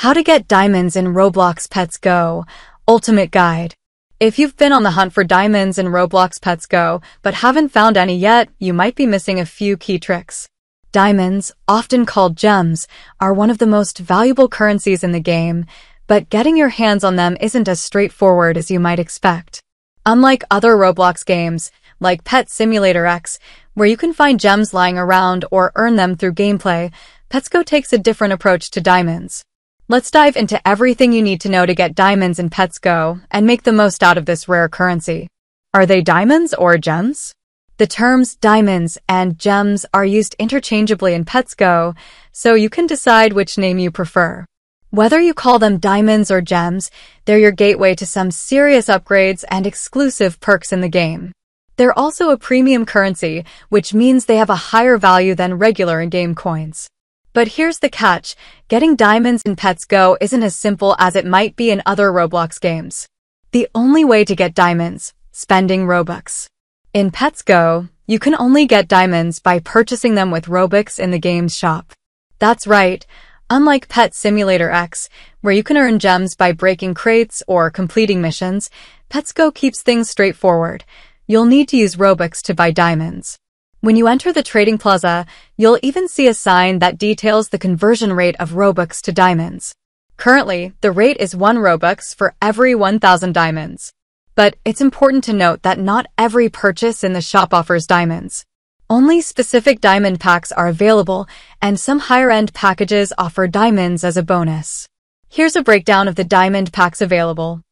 How to get diamonds in Roblox Pets Go Ultimate Guide. If you've been on the hunt for diamonds in Roblox Pets Go, but haven't found any yet, you might be missing a few key tricks. Diamonds, often called gems, are one of the most valuable currencies in the game, but getting your hands on them isn't as straightforward as you might expect. Unlike other Roblox games, like Pet Simulator X, where you can find gems lying around or earn them through gameplay, Pets Go takes a different approach to diamonds. Let's dive into everything you need to know to get diamonds in Pets Go and make the most out of this rare currency. Are they diamonds or gems? The terms diamonds and gems are used interchangeably in Pets Go, so you can decide which name you prefer. Whether you call them diamonds or gems, they're your gateway to some serious upgrades and exclusive perks in the game. They're also a premium currency, which means they have a higher value than regular in-game coins. But here's the catch, getting diamonds in Pets Go isn't as simple as it might be in other Roblox games. The only way to get diamonds, spending Robux. In Pets Go, you can only get diamonds by purchasing them with Robux in the game's shop. That's right, unlike Pet Simulator X, where you can earn gems by breaking crates or completing missions, Pets Go keeps things straightforward. You'll need to use Robux to buy diamonds. When you enter the trading plaza, you'll even see a sign that details the conversion rate of Robux to diamonds. Currently, the rate is 1 Robux for every 1,000 diamonds. But it's important to note that not every purchase in the shop offers diamonds. Only specific diamond packs are available, and some higher-end packages offer diamonds as a bonus. Here's a breakdown of the diamond packs available.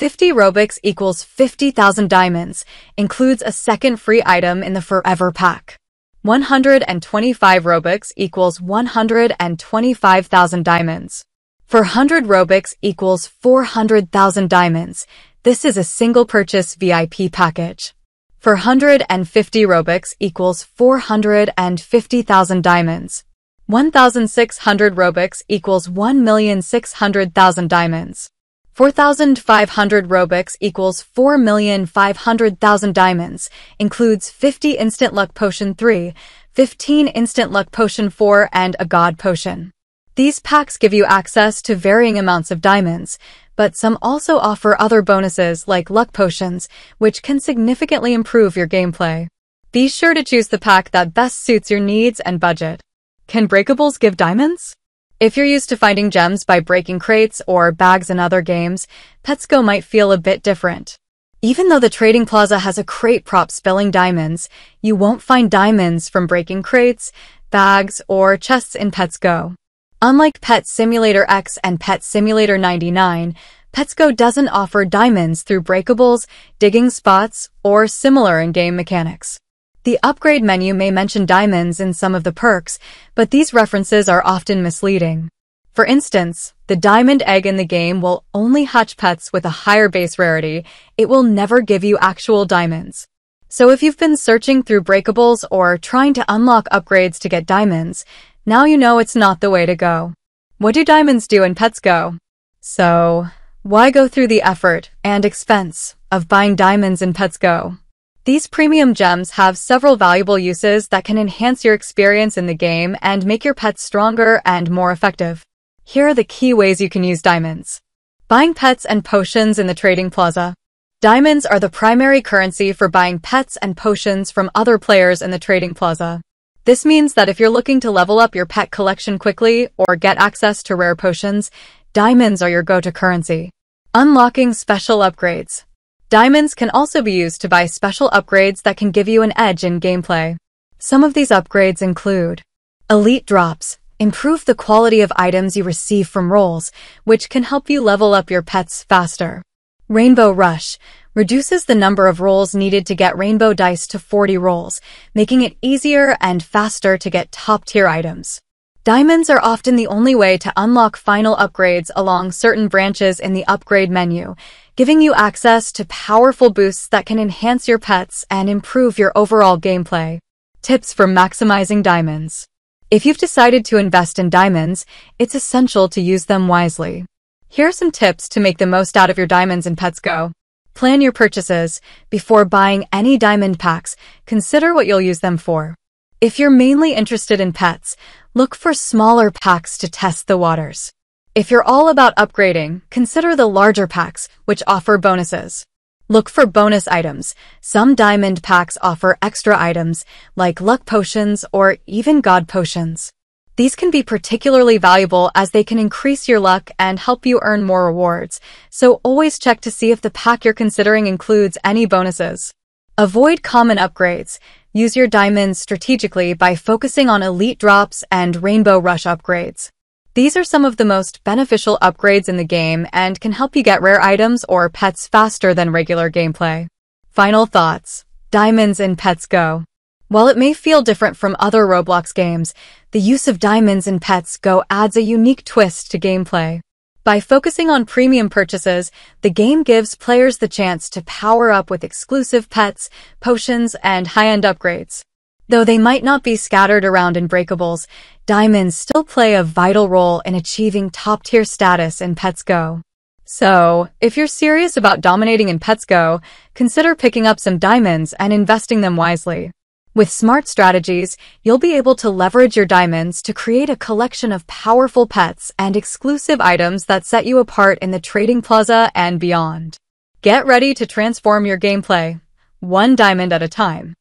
50 Robux equals 50,000 diamonds, includes a second free item in the Forever pack. 125 Robux equals 125,000 diamonds. 400 Robux equals 400,000 diamonds. This is a single purchase VIP package. 450 Robux equals 450,000 diamonds. 1,600 Robux equals 1,600,000 diamonds. 4,500 Robux equals 4,500,000 diamonds, includes 50 Instant Luck Potion 3, 15 Instant Luck Potion 4, and a God Potion. These packs give you access to varying amounts of diamonds, but some also offer other bonuses like Luck Potions, which can significantly improve your gameplay. Be sure to choose the pack that best suits your needs and budget. Can breakables give diamonds? If you're used to finding gems by breaking crates or bags in other games, Pets Go might feel a bit different. Even though the trading plaza has a crate prop spilling diamonds, you won't find diamonds from breaking crates, bags, or chests in Pets Go. Unlike Pet Simulator X and Pet Simulator 99, Pets Go doesn't offer diamonds through breakables, digging spots, or similar in-game mechanics. The upgrade menu may mention diamonds in some of the perks, but these references are often misleading. For instance, the diamond egg in the game will only hatch pets with a higher base rarity. It will never give you actual diamonds. So if you've been searching through breakables or trying to unlock upgrades to get diamonds, now you know it's not the way to go. What do diamonds do in Pets Go? So, why go through the effort and expense of buying diamonds in Pets Go? These premium gems have several valuable uses that can enhance your experience in the game and make your pets stronger and more effective. Here are the key ways you can use diamonds. Buying pets and potions in the trading plaza. Diamonds are the primary currency for buying pets and potions from other players in the trading plaza. This means that if you're looking to level up your pet collection quickly or get access to rare potions, diamonds are your go-to currency. Unlocking special upgrades. Diamonds can also be used to buy special upgrades that can give you an edge in gameplay. Some of these upgrades include Elite Drops, improve the quality of items you receive from rolls, which can help you level up your pets faster. Rainbow Rush, reduces the number of rolls needed to get rainbow dice to 40 rolls, making it easier and faster to get top-tier items. Diamonds are often the only way to unlock final upgrades along certain branches in the upgrade menu, giving you access to powerful boosts that can enhance your pets and improve your overall gameplay. Tips for maximizing diamonds. If you've decided to invest in diamonds, it's essential to use them wisely. Here are some tips to make the most out of your diamonds in Pets Go. Plan your purchases. Before buying any diamond packs, consider what you'll use them for. If you're mainly interested in pets, look for smaller packs to test the waters. If you're all about upgrading, consider the larger packs, which offer bonuses. Look for bonus items. Some diamond packs offer extra items, like luck potions or even god potions. These can be particularly valuable as they can increase your luck and help you earn more rewards, so always check to see if the pack you're considering includes any bonuses. Avoid common upgrades. Use your diamonds strategically by focusing on elite drops and rainbow rush upgrades. These are some of the most beneficial upgrades in the game and can help you get rare items or pets faster than regular gameplay. Final thoughts. Diamonds in Pets Go. While it may feel different from other Roblox games, the use of diamonds in Pets Go adds a unique twist to gameplay. By focusing on premium purchases, the game gives players the chance to power up with exclusive pets, potions, and high-end upgrades. Though they might not be scattered around in breakables, diamonds still play a vital role in achieving top-tier status in Pets Go. So, if you're serious about dominating in Pets Go, consider picking up some diamonds and investing them wisely. With smart strategies, you'll be able to leverage your diamonds to create a collection of powerful pets and exclusive items that set you apart in the trading plaza and beyond. Get ready to transform your gameplay, one diamond at a time.